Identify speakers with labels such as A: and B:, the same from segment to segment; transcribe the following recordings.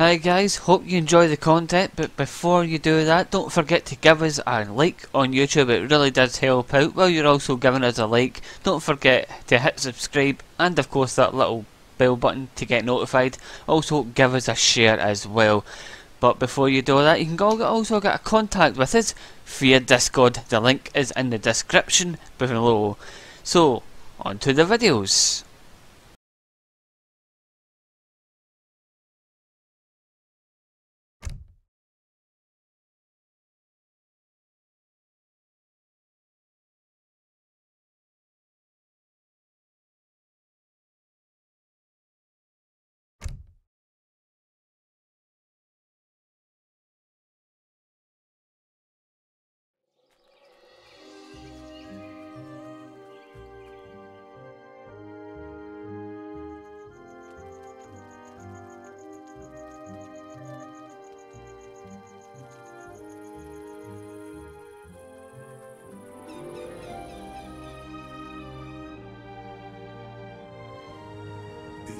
A: Hi guys, hope you enjoy the content, but before you do that, don't forget to give us a like on YouTube, it really does help out. While you're also giving us a like, don't forget to hit subscribe and of course that little bell button to get notified. Also give us a share as well. But before you do that, you can also get a contact with us via Discord. The link is in the description below. So, on to the videos.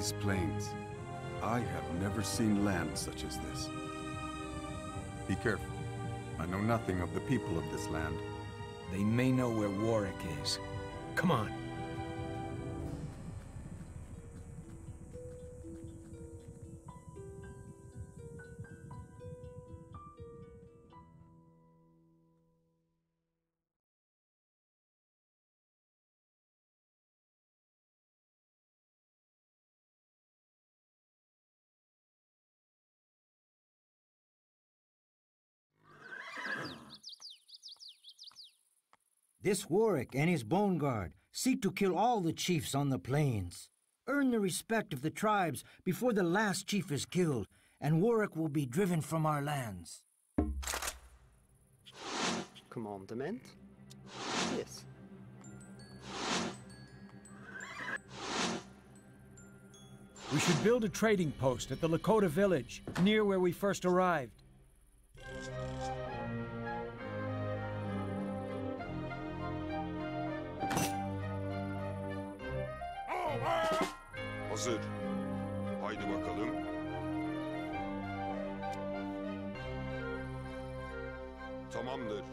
B: These plains. I have never seen land such as this. Be careful. I know nothing of the people of this land.
C: They may know where Warwick is. Come on.
D: This Warwick and his Bone Guard seek to kill all the chiefs on the plains. Earn the respect of the tribes before the last chief is killed, and Warwick will be driven from our lands.
E: Commandment? Yes.
F: We should build a trading post at the Lakota village, near where we first arrived.
G: Hazır. Haydi bakalım. Tamamdır.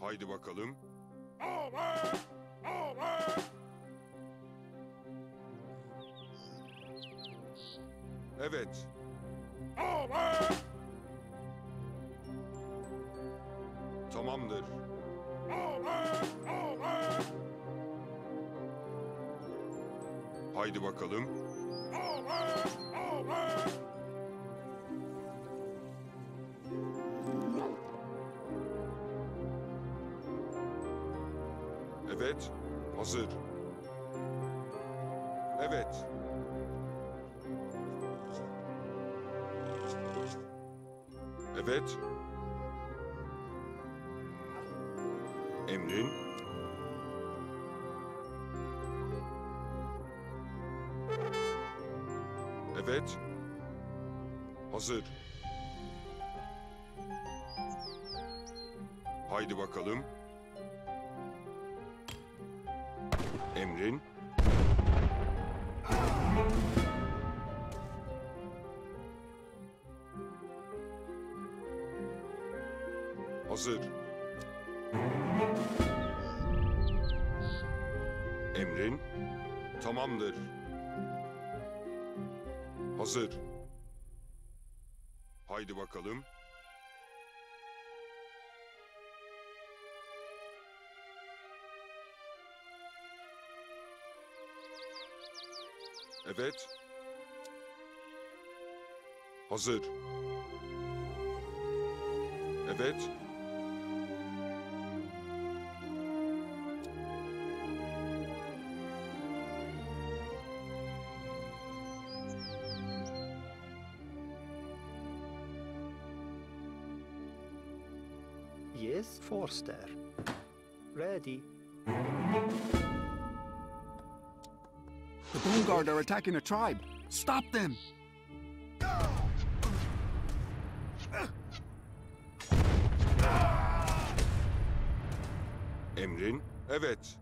G: Haydi bakalım. Evet. Tamamdır. Haydi bakalım. Evet, hazır. Evet. Evet. Emrin. Hazır. Haydi bakalım. Emrin. Hazır. Emrin. Tamamdır. Hazır. Haydi bakalım. Evet. Hazır. Evet.
E: Yes, Forster. Ready.
B: The Bone Guard are attacking a tribe. Stop them!
G: Emrin. Evet.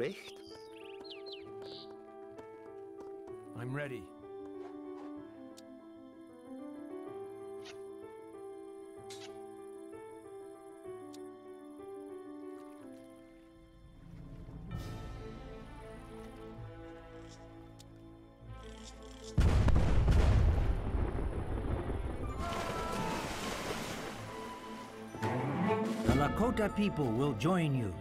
E: Recht.
F: I'm ready.
D: The Lakota people will join you.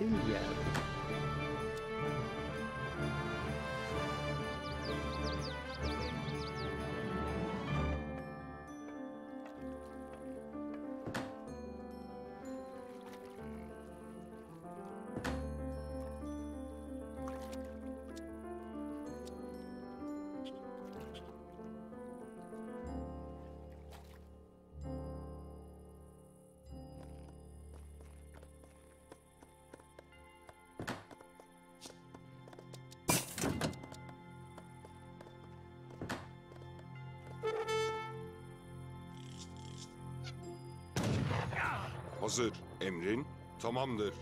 E: Tage.
G: Hazır. Emrin tamamdır.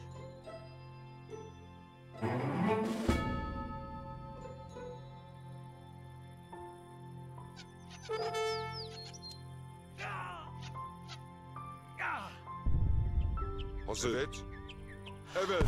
G: Hazır. Evet. Evet.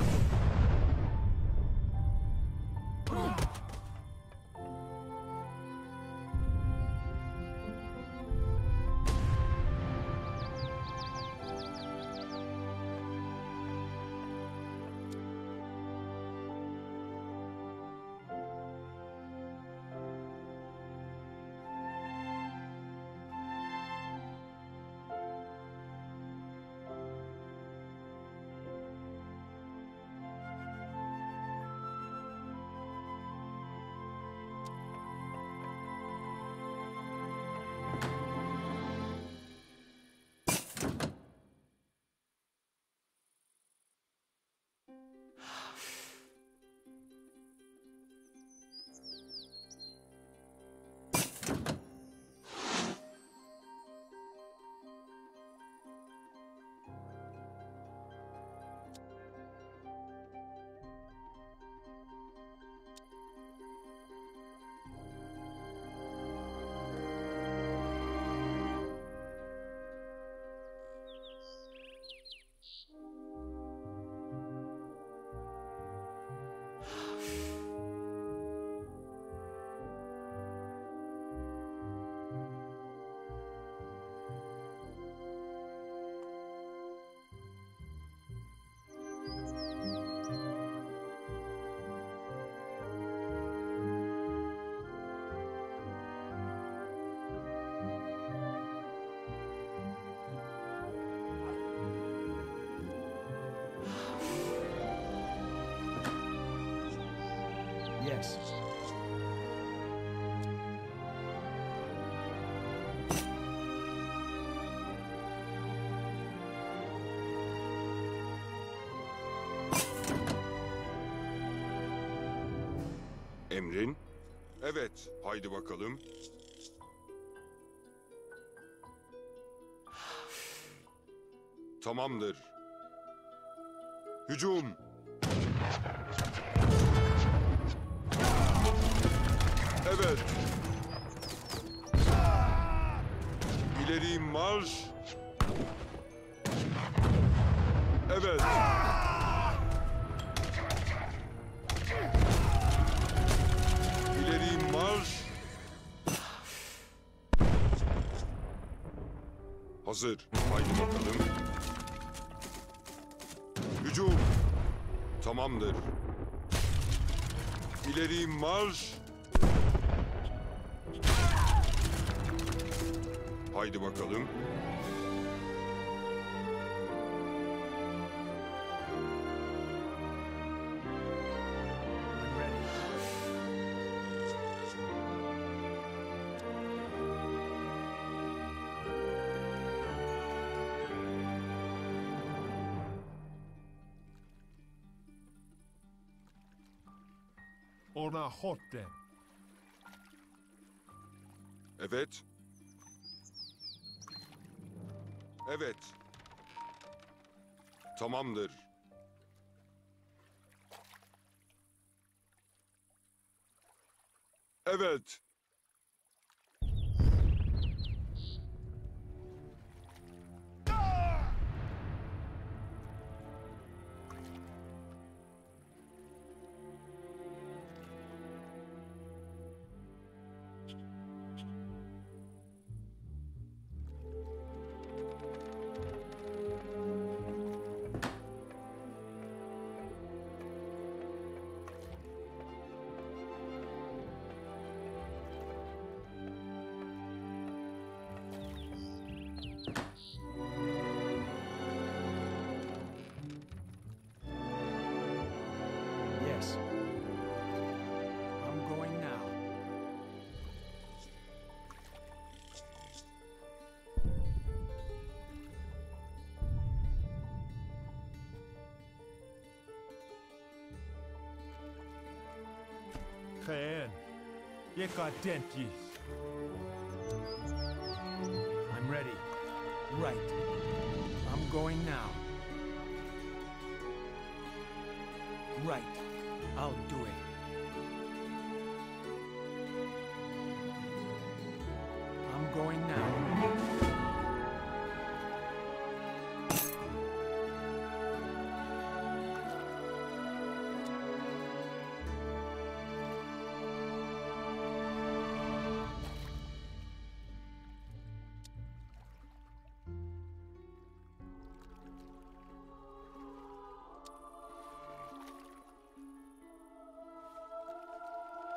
G: Emrin. Evet. Haydi bakalım. Tamamdır. Hücum. Evet. İleri marş. Evet. Hazır. Haydi bakalım. Hücum. Tamamdır. İleri marş. Haydi bakalım.
H: Ona hotten.
G: Evet. Evet. Tamamdır. Evet.
H: Dentjes.
F: I'm ready. Right. I'm going now. Right. I'll do it.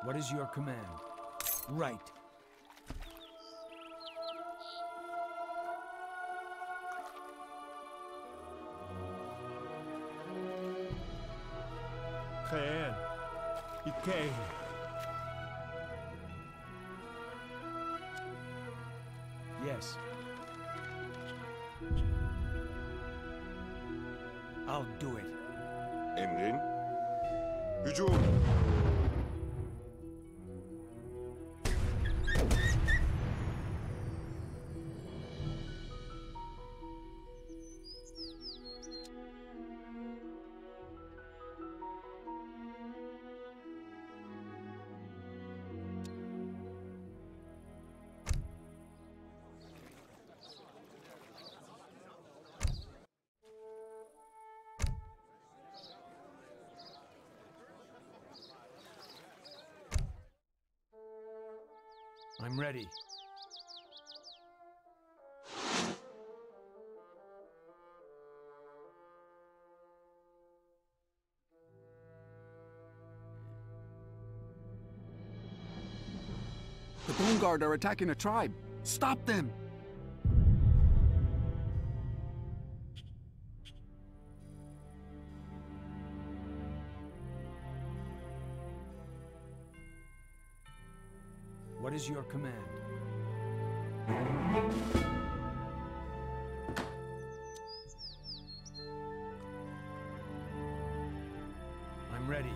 F: What is your command? Right. I'm ready.
B: The Bone Guard are attacking a tribe. Stop them!
F: Your command? I'm ready.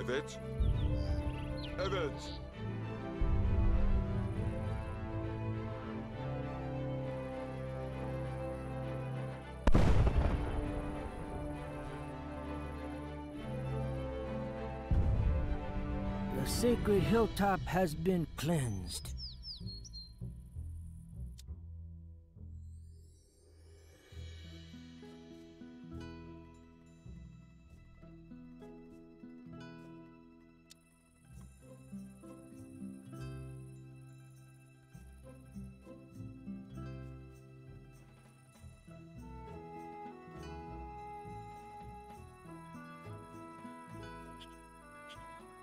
G: Evet. Evet.
D: sacred hilltop has been cleansed.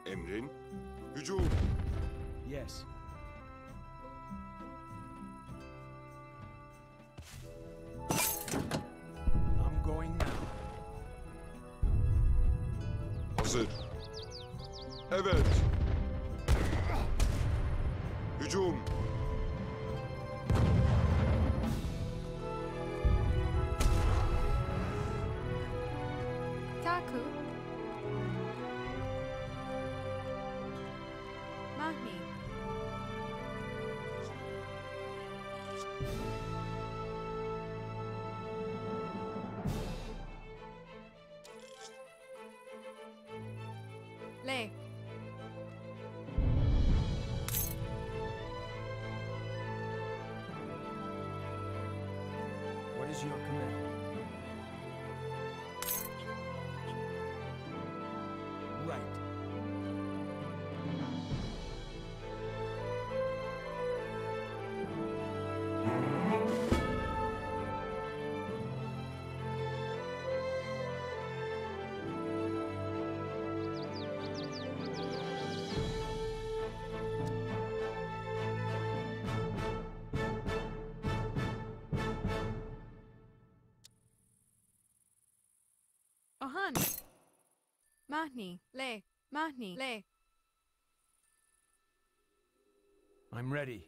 G: Emrin? Hücum.
F: Yes. I'm going now.
G: Hazır. Evet.
F: 累。
I: Ohan. Mahni. Le. Mahni. Le.
F: I'm ready.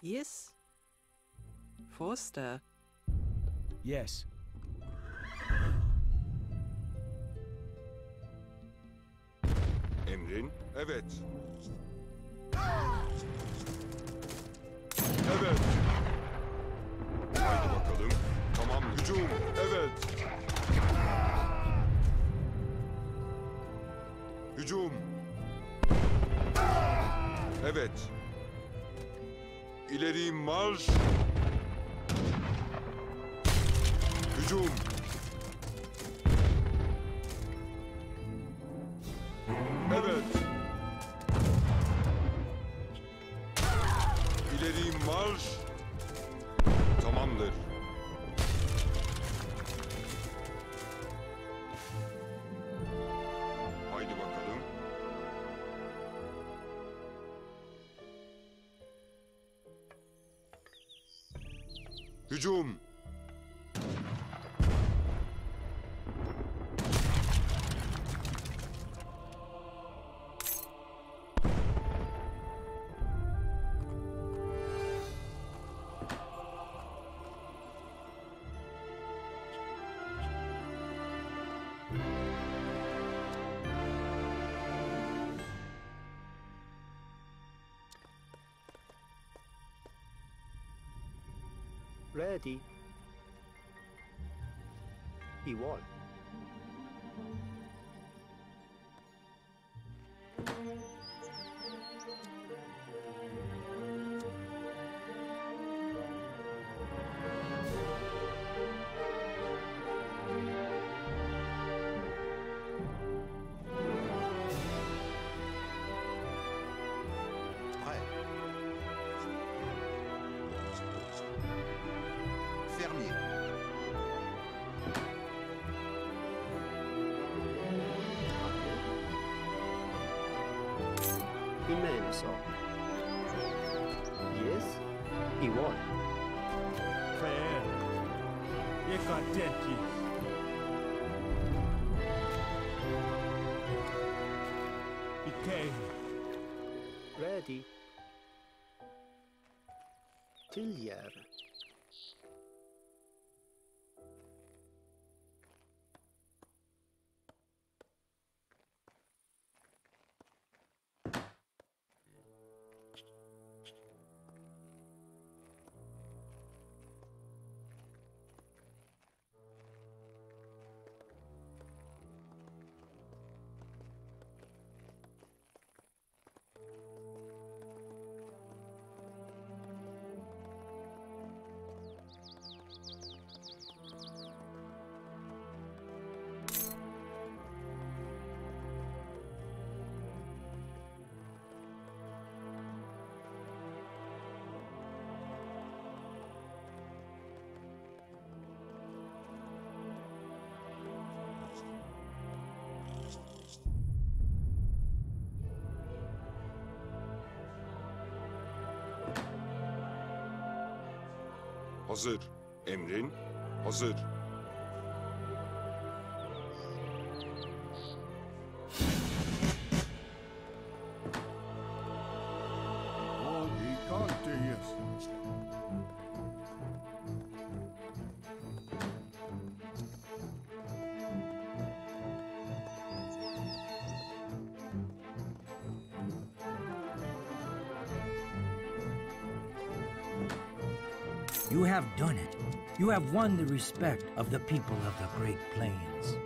J: Yes? Forster.
F: Yes.
G: Emrin. Evet. Evet. Hücum. Evet. Hücum. Evet. İleri marş. Hücum. Hücum.
E: Ready. Igual.
K: Fermier.
E: Igual.
H: Fan. Decadentes. Decay.
E: Ready. Tillier.
G: Hazır. Emrin hazır.
D: You have done it. You have won the respect of the people of the Great Plains.